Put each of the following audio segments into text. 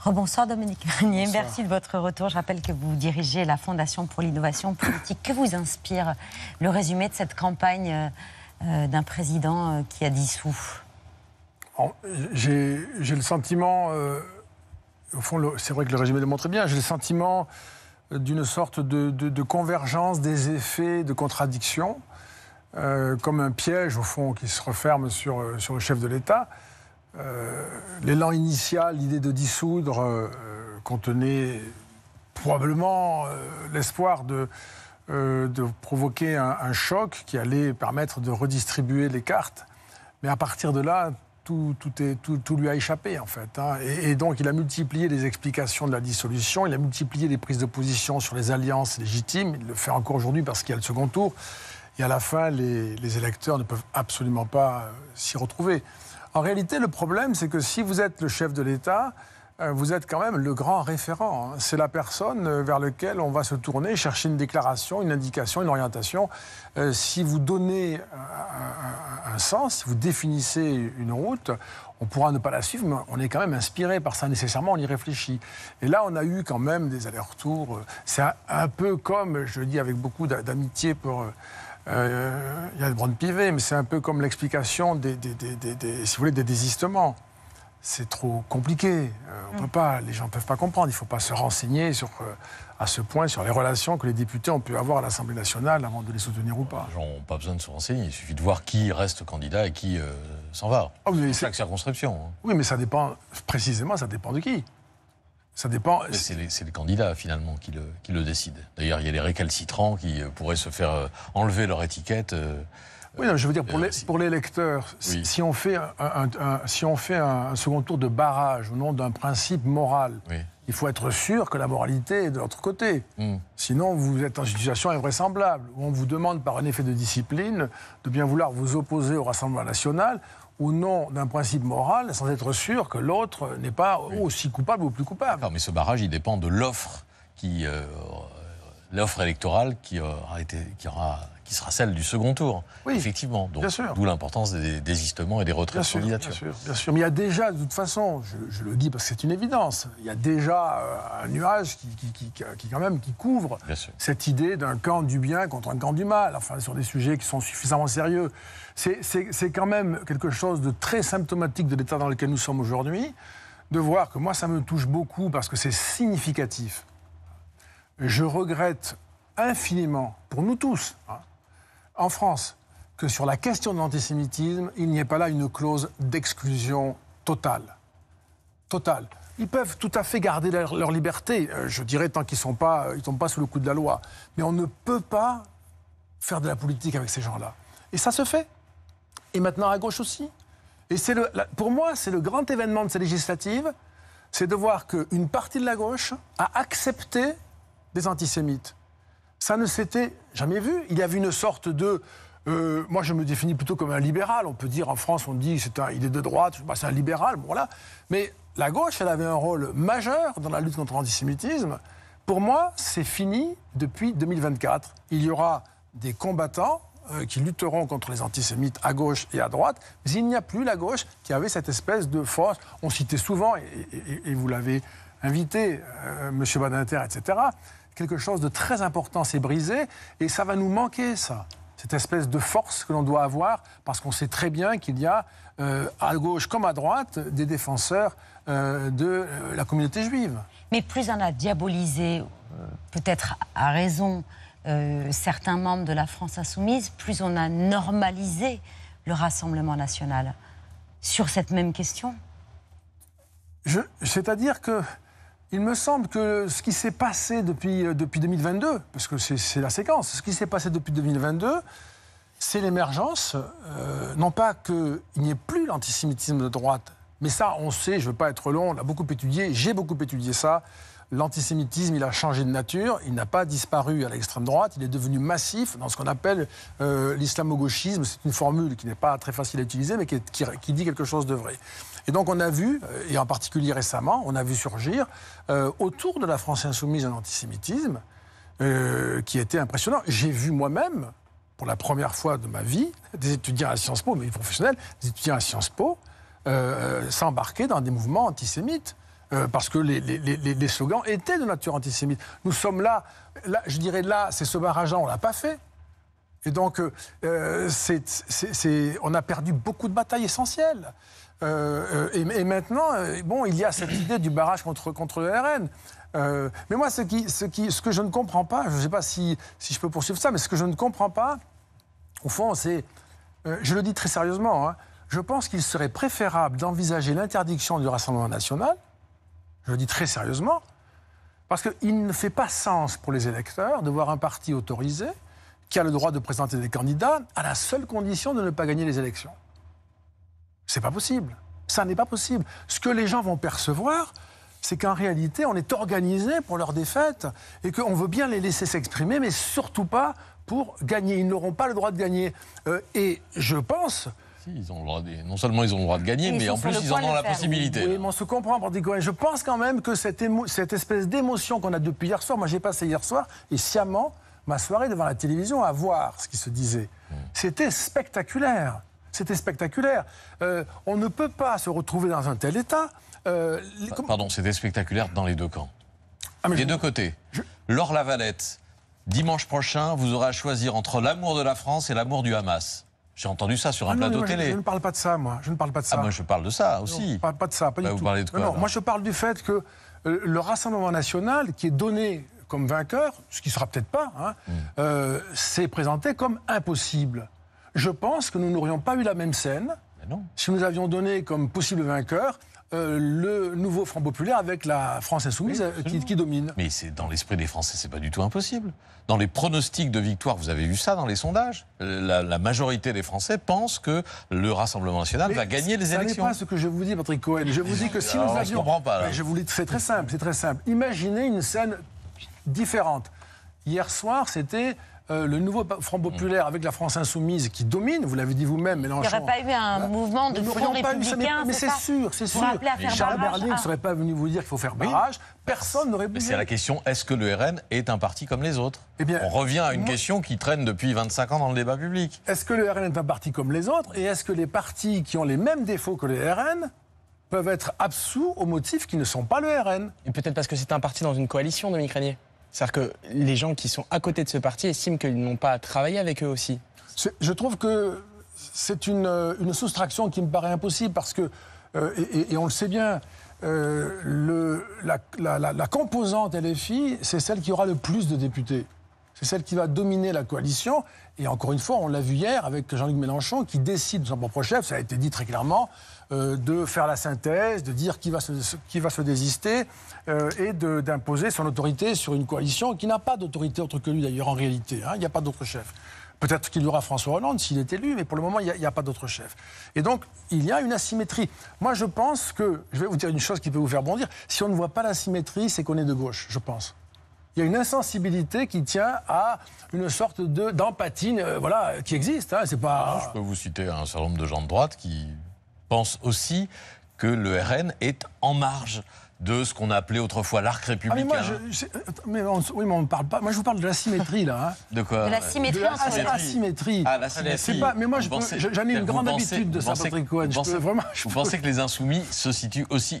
Rebonsoir Dominique Magnier, merci de votre retour. Je rappelle que vous dirigez la Fondation pour l'innovation politique. Que vous inspire le résumé de cette campagne euh, euh, d'un président euh, qui a dissous? J'ai le sentiment, au fond c'est vrai que le résumé le montre bien, j'ai le sentiment d'une sorte de, convergence des effets de contradiction, comme un piège au fond qui se referme sur, sur le chef de l'État. Euh, l'élan initial, l'idée de dissoudre, euh, contenait probablement euh, l'espoir de, provoquer un, choc qui allait permettre de redistribuer les cartes. Mais à partir de là, tout, tout, lui a échappé, en fait. Hein. Et, donc, il a multiplié les explications de la dissolution, il a multiplié les prises de position sur les alliances légitimes. Il le fait encore aujourd'hui parce qu'il y a le second tour. Et à la fin, les électeurs ne peuvent absolument pas s'y retrouver. En réalité, le problème, c'est que si vous êtes le chef de l'État, euh, vous êtes quand même le grand référent. Hein. C'est la personne euh, vers laquelle on va se tourner, chercher une déclaration, une indication, une orientation. Euh, si vous donnez un, sens, si vous définissez une route, on pourra ne pas la suivre, mais on est quand même inspiré par ça nécessairement, on y réfléchit. Et là, on a eu quand même des allers-retours. C'est un, peu comme, je le dis avec beaucoup d'amitié pour euh, il y a le de pivet, mais c'est un peu comme l'explication des, si vous voulez, des désistements. C'est trop compliqué. Euh, on mm. peut pas, les gens ne peuvent pas comprendre. Il ne faut pas se renseigner sur, euh, à ce point sur les relations que les députés ont pu avoir à l'Assemblée nationale avant de les soutenir ou pas. Les gens n'ont pas besoin de se renseigner. Il suffit de voir qui reste candidat et qui s'en va. Oh, c'est chaque circonscription. Hein. Oui, mais ça dépend, précisément, ça dépend de qui. Ça dépend. C'est les, candidats finalement qui le, qui le décident. D'ailleurs, il y a les récalcitrants qui euh, pourraient se faire euh, enlever leur étiquette. Euh, oui, je veux dire, pour, les, pour lecteurs, si, on fait un, si on fait un, second tour de barrage au nom d'un principe moral, il faut être sûr que la moralité est de l'autre côté. Hmm. Sinon, vous êtes dans une situation invraisemblable, où on vous demande par un effet de discipline de bien vouloir vous opposer au Rassemblement national ou non d'un principe moral sans être sûr que l'autre n'est pas aussi coupable ou plus coupable. Non, mais ce barrage, il dépend de l'offre qui, euh, l'offre électorale qui aura été, qui aura qui sera celle du second tour. Oui, effectivement. Donc, D'où l'importance des désistements et des retraits de candidature. Bien sûr, bien sûr. Mais il y a déjà, de toute façon, je, le dis parce que c'est une évidence, il y a déjà euh, un nuage qui, qui, qui, quand même qui couvre cette idée d'un camp du bien contre un camp du mal. Enfin, sur des sujets qui sont suffisamment sérieux. C'est, c'est quand même quelque chose de très symptomatique de l'état dans lequel nous sommes aujourd'hui, de voir que moi, ça me touche beaucoup parce que c'est significatif. Je regrette infiniment, pour nous tous, hein, en France que sur la question de l'antisémitisme, il n'y ait pas là une clause d'exclusion totale. Totale. Ils peuvent tout à fait garder leur, liberté, euh, je dirais, tant qu'ils ne ils tombent pas sous le coup de la loi. Mais on ne peut pas faire de la politique avec ces gens-là. Et ça se fait. Et maintenant à gauche aussi. Et c'est pour moi, c'est le grand événement de ces législatives, c'est de voir qu'une partie de la gauche a accepté des antisémites. Ça ne s'était jamais vu. Il y avait une sorte de... Euh, moi, je me définis plutôt comme un libéral. On peut dire en France, on dit c'est il est de droite, bah, c'est un libéral, voilà. Mais la gauche, elle avait un rôle majeur dans la lutte contre l'antisémitisme. Pour moi, c'est fini depuis 2024. Il y aura des combattants euh, qui lutteront contre les antisémites à gauche et à droite, mais il n'y a plus la gauche qui avait cette espèce de force. On citait souvent, et, vous l'avez invité, euh, M. Badinter, etc quelque chose de très important s'est brisé et ça va nous manquer, ça. Cette espèce de force que l'on doit avoir parce qu'on sait très bien qu'il y a euh, à gauche comme à droite des défenseurs euh, de euh, la communauté juive. Mais plus on a diabolisé, peut-être à raison, certains membres de la France insoumise, plus on a normalisé le Rassemblement national sur cette même question? C'est-à-dire que il me semble que ce qui s'est passé depuis, euh, depuis 2022, parce que c'est la séquence, ce qui s'est passé depuis 2022, c'est l'émergence, euh, non pas qu'il n'y ait plus l'antisémitisme de droite, mais ça, on sait, je ne veux pas être long, on l'a beaucoup étudié, j'ai beaucoup étudié ça. L'antisémitisme, il a changé de nature, il n'a pas disparu à l'extrême droite, il est devenu massif dans ce qu'on appelle euh, l'islamo-gauchisme. C'est une formule qui n'est pas très facile à utiliser, mais qui, dit quelque chose de vrai. Et donc on a vu, euh, et en particulier récemment, on a vu surgir euh, autour de la France insoumise un antisémitisme qui était impressionnant. J'ai vu moi-même, pour la première fois de ma vie, des étudiants à Sciences Po, mais professionnels, des étudiants à Sciences Po, s'embarquer dans des mouvements antisémites. Parce que les, les, slogans étaient de nature antisémite. Nous sommes là, là je dirais là, c'est ce barrage on ne l'a pas fait. Et donc, c'est, on a perdu beaucoup de batailles essentielles. et, maintenant, bon, il y a cette idée du barrage contre, contre le RN. mais moi, ce, qui, ce, qui, ce que je ne comprends pas, je ne sais pas si, si je peux poursuivre ça, mais ce que je ne comprends pas, au fond, c'est, je le dis très sérieusement, hein, je pense qu'il serait préférable d'envisager l'interdiction du Rassemblement national, je le dis très sérieusement, parce qu'il ne fait pas sens pour les électeurs de voir un parti autorisé qui a le droit de présenter des candidats à la seule condition de ne pas gagner les élections. C'est pas possible. Ça n'est pas possible. Ce que les gens vont percevoir, c'est qu'en réalité, on est organisé pour leur défaite et qu'on veut bien les laisser s'exprimer, mais surtout pas pour gagner. Ils n'auront pas le droit de gagner. Euh, et je pense ils ont le droit non seulement ils ont le droit de gagner, mais, en plus ils en ont la possibilité. Oui, mais on se comprend, Je pense quand même que cette, cette espèce d'émotion qu'on a depuis hier soir, moi j'ai passé hier soir et sciemment ma soirée devant la télévision à voir ce qui se disait. Hmm. C'était spectaculaire. C'était spectaculaire. Euh, on ne peut pas se retrouver dans un tel état. Euh, pardon, c'était spectaculaire dans les deux camps. Ah, les deux côtés. Laure Lavalette, dimanche prochain, vous aurez à choisir entre l'amour de la France et l'amour du Hamas. J'ai entendu ça sur un ah plateau télé. Je, ne parle pas de ça, moi. Je ne parle pas de ah, ça. Ah, moi, je parle de ça aussi. je ne parle pas de ça, pas bah, du vous Parlez de quoi non, moi, je parle du fait que euh, le Rassemblement national, qui est donné comme vainqueur, ce qui ne sera peut-être pas, hein, hmm. euh, s'est présenté comme impossible. Je pense que nous n'aurions pas eu la même scène si nous avions donné comme possible vainqueur euh, le nouveau Front populaire avec la France insoumise qui, domine. Mais c'est dans l'esprit des Français, c'est pas du tout impossible. Dans les pronostics de victoire, vous avez vu ça dans les sondages. La, majorité des Français pensent que le Rassemblement national va gagner les élections. Pas ce que je vous dis, Patrick Cohen. Je vous dis que si nous avions, je pas. je vous dis, c'est très simple, c'est très simple. Imaginez une scène différente. Hier soir, c'était euh, le nouveau Front populaire avec la France insoumise qui domine, vous l'avez dit vous-même, Mélenchon. Il n'y aurait pas eu un mouvement de front républicain, Mais c'est sûr, c'est sûr. Charles Berling ne serait pas venu vous dire qu'il faut faire barrage. Personne n'aurait bougé. C'est la question est-ce que le RN est un parti comme les autres eh bien, On revient à une question qui traîne depuis 25 ans dans le débat public. Est-ce que le RN est un parti comme les autres Et est-ce que les partis qui ont les mêmes défauts que le RN peuvent être absous au motif qu'ils ne sont pas le RN Et peut-être parce que c'est un parti dans une coalition, Dominique Régnier? C'est-à-dire que les gens qui sont à côté de ce parti estiment qu'ils n'ont pas à travailler avec eux aussi. Je trouve que c'est une, soustraction qui me paraît impossible parce que, euh, et, on le sait bien, euh, la, la, composante LFI, c'est celle qui aura le plus de députés. C'est celle qui va dominer la coalition. Et encore une fois, on l'a vu hier avec Jean-Luc Mélenchon qui décide de son propre chef, ça a été dit très clairement, euh, de faire la synthèse, de dire qui va se, qui va se désister euh, et d'imposer son autorité sur une coalition qui n'a pas d'autorité autre que lui d'ailleurs en réalité. Hein. il n'y a pas d'autre chef. Peut-être qu'il y aura François Hollande s'il est élu, mais pour le moment, il n'y a, a, pas d'autre chef. Et donc, il y a une asymétrie. Moi, je pense que, je vais vous dire une chose qui peut vous faire bondir, si on ne voit pas l'asymétrie, c'est qu'on est de gauche, je pense il y a une insensibilité qui tient à une sorte d'empathie euh, voilà, qui existe. Hein, c'est pas... Je peux vous citer un certain nombre de gens de droite qui pensent aussi que le RN est en marge de ce qu'on appelait autrefois l'arc républicain. Ah, mais moi, oui, mais on ne parle pas. Moi, je vous parle de la symétrie, là. Hein. De quoi De la symétrie. De la asymétrie. Ah, la symétrie. Pas, mais moi, j'en ai une grande habitude de ça, Patrick Cohen. Vous, pensez, vraiment, vous pensez que les insoumis se situent aussi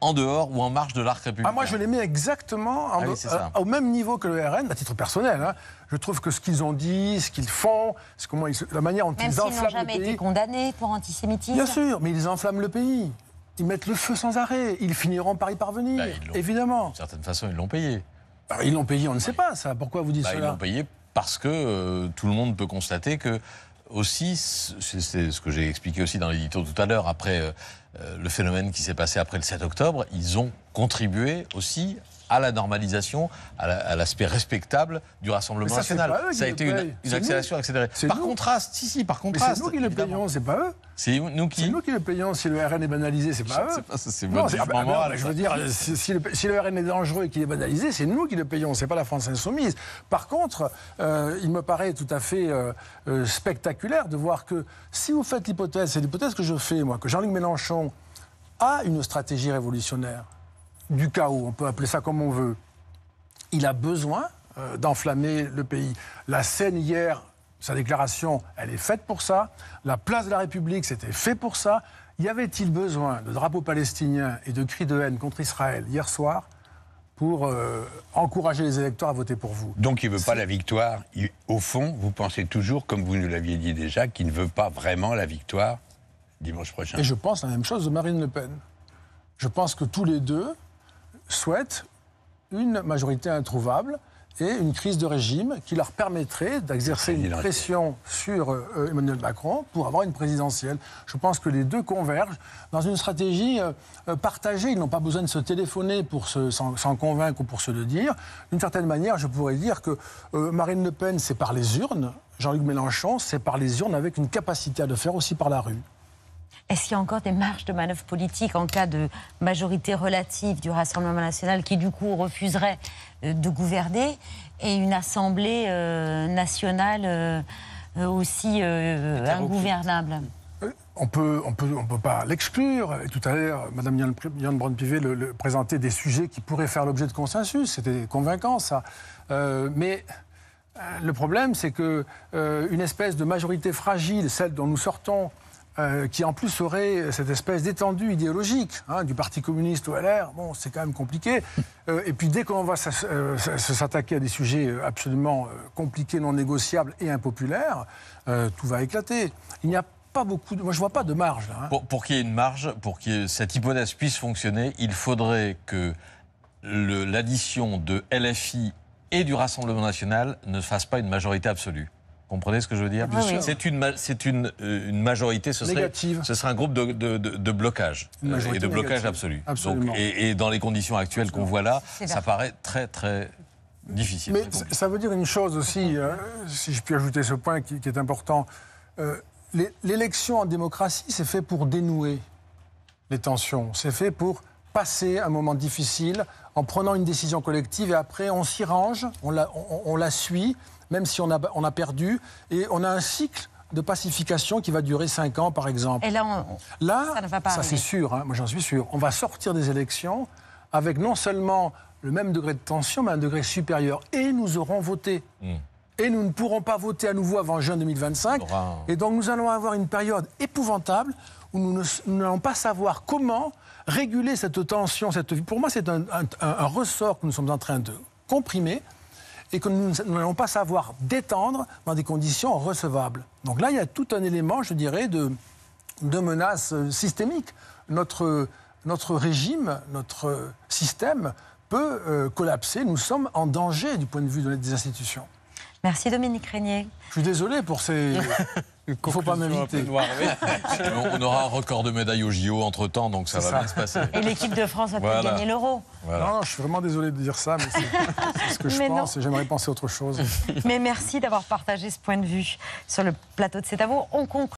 en dehors ou en marge de l'arc républicain ah, Moi, je les mets exactement ah euh, au même niveau que le RN, à titre personnel. Hein. Je trouve que ce qu'ils ont dit, ce qu'ils font, comment la manière dont ils enflamment le pays... Jamais été condamnés pour antisémitisme Bien sûr, mais ils enflamment le pays. Ils mettent le feu sans arrêt. Ils finiront par y parvenir, bah, évidemment. D'une certaine façon, ils l'ont payé. Bah, ils l'ont payé, on ne sait pas ça. Pourquoi vous dites bah, cela Ils l'ont payé parce que euh, tout le monde peut constater que aussi, c'est ce que j'ai expliqué aussi dans l'édito tout à l'heure, après euh, euh, le phénomène qui s'est passé après le 7 octobre, ils ont contribué aussi à la normalisation, à l'aspect respectable du Rassemblement national. ça a été une, accélération accélérée. Par contraste, si, si, par contraste. C'est nous qui le payons, c'est pas eux. C'est nous qui. C'est nous qui le payons. Si le RN est banalisé, c'est pas eux. C'est votre ah bah, moral. Je veux dire, si, le, RN est dangereux et qu'il est banalisé, c'est nous qui le payons. C'est pas la France insoumise. Par contre, euh, il me paraît tout à fait euh, euh, spectaculaire de voir que si vous faites l'hypothèse, c'est l'hypothèse que je fais moi, que Jean-Luc Mélenchon a une stratégie révolutionnaire du chaos, on peut appeler ça comme on veut, il a besoin euh, d'enflammer le pays. La scène hier, sa déclaration, elle est faite pour ça. La place de la République, c'était fait pour ça. Y avait-il besoin de drapeaux palestiniens et de cris de haine contre Israël hier soir pour euh, encourager les électeurs à voter pour vous? Donc il ne veut pas la victoire. au fond, vous pensez toujours, comme vous nous l'aviez dit déjà, qu'il ne veut pas vraiment la victoire dimanche prochain. Et je pense la même chose de Marine Le Pen. Je pense que tous les deux souhaitent une majorité introuvable et une crise de régime qui leur permettrait d'exercer une pression sur euh, Emmanuel Macron pour avoir une présidentielle. Je pense que les deux convergent dans une stratégie euh, euh, partagée. Ils n'ont pas besoin de se téléphoner pour s'en convaincre ou pour se le dire. D'une certaine manière, je pourrais dire que Marine Le Pen, c'est par les urnes. Jean-Luc Mélenchon, c'est par les urnes avec une capacité à le faire aussi par la rue. Est-ce qu'il y a encore des marges de manœuvre politique en cas de majorité relative du Rassemblement national qui, du coup, refuserait euh, de gouverner et une Assemblée euh, nationale euh, aussi ingouvernable? On peut, on peut, on peut pas l'exclure. Et tout à l'heure, Mme Yann le, le, présentait des sujets qui pourraient faire l'objet de consensus. C'était convaincant, ça. mais le problème, c'est que une espèce de majorité fragile, celle dont nous sortons, euh, qui en plus aurait cette espèce d'étendue idéologique hein, du Parti communiste au LR, bon, c'est quand même compliqué. Euh, et puis dès qu'on va euh, s'attaquer à des sujets absolument compliqués, non négociables et impopulaires, tout va éclater. Il n'y a pas beaucoup. De... Moi, je vois pas de marge là. Hein. Pour, pour qu'il y ait une marge, pour que cette hypothèse puisse fonctionner, il faudrait que l'addition de LFI et du Rassemblement national ne fasse pas une majorité absolue comprenez ce que je veux dire C'est une, c'est une, euh, une, majorité, ce serait, ce serait un groupe de, de, de, blocage euh, et de blocage absolu. et, dans les conditions actuelles qu'on voit là, ça paraît très très difficile. Mais ça veut dire une chose aussi, euh, si je puis ajouter ce point qui, est important. L'élection en démocratie, c'est fait pour dénouer les tensions. C'est fait pour passer un moment difficile en prenant une décision collective et après on s'y range, on la, on la suit même si on a, on a perdu. Et on a un cycle de pacification qui va durer 5 ans, par exemple. Et là, là ça ne va pas Ça, c'est sûr, hein, moi j'en suis sûr. On va sortir des élections avec non seulement le même degré de tension, mais un degré supérieur. Et nous aurons voté. Hmm. Et nous ne pourrons pas voter à nouveau avant juin 2025. Et donc nous allons avoir une période épouvantable où nous n'allons pas savoir comment réguler cette tension. Cette... Pour moi, c'est un, ressort que nous sommes en train de comprimer et que nous n'allons pas savoir détendre dans des conditions recevables. Donc là, il y a tout un élément, je dirais, de, menace systémique. Notre, notre régime, notre système peut euh, collapser. Nous sommes en danger du point de vue des institutions. Merci Dominique Régnier. Je suis désolé pour ces Il ne faut pas m'inviter. on aura un record de médailles au JO entre temps, donc ça va bien se passer. Et l'équipe de France va peut-être gagner l'euro. Non, je suis vraiment désolé de dire ça, mais c'est ce que je pense et j'aimerais penser autre chose. Mais merci d'avoir partagé ce point de vue sur le plateau de C'est à vous. On conclut.